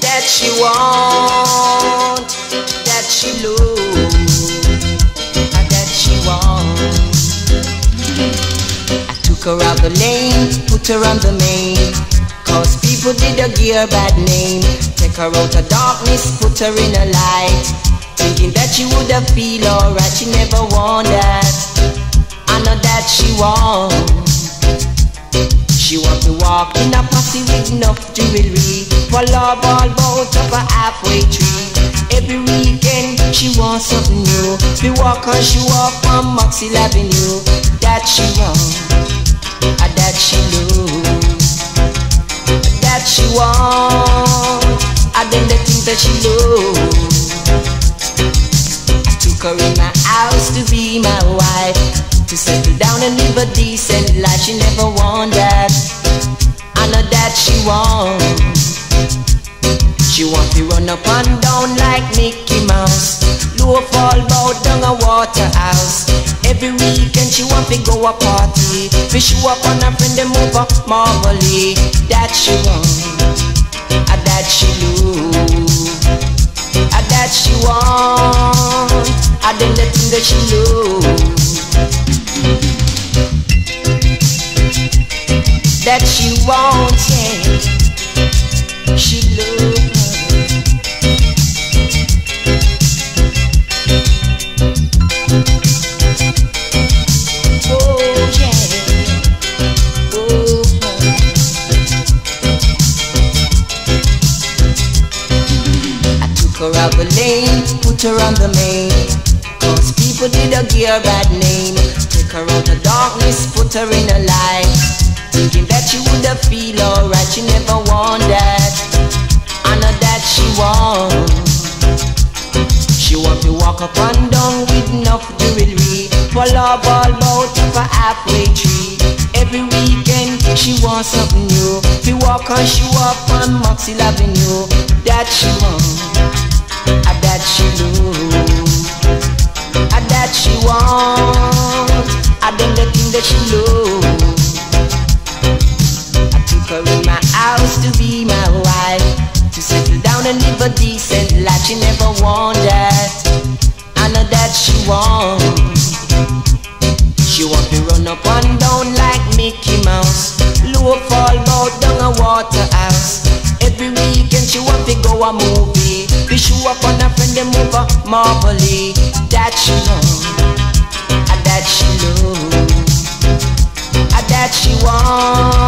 that she want, that she and that she want. I took her out the lane, put her on the main. Cause people did a gear bad name. Take her out of darkness, put her in a light. Thinking that she would have feel alright, she never want that. I know that she want. Enough jewelry. For love all boat up a halfway tree. Every weekend she wants something new. Be walk and she walk from Moxie Avenue. That she want, and that she lose. That she want, and then the things that she lose. I took her in my house to be my wife. To settle down and live a decent life. She never want that. I she want. She want to run up and down like Mickey Mouse. Low fall bout down a waterhouse. Every weekend she want to go a party. Fish you up on a friend them over marvelly. That she want. A that she lose. A that she want. A then the thing that she lose. That she wants, yeah. She took her out the lane, put her on the main. Cause people did a gear bad name. Take her out the darkness, put her in a light. Thinking that she would have feel alright, she never want that. I know that she want. She want to walk up and down with enough jewelry. For love all bout up a halfway tree. Every weekend she wants something new. We walk and she walk on Moxie Avenue. That she want, live a decent life. She never want that, I know that she want. She want to run up and down like Mickey Mouse, low fall bout down a water house. Every weekend she want to go a movie, be show up on a friend them over Marbley. That she want, that she love, that she want,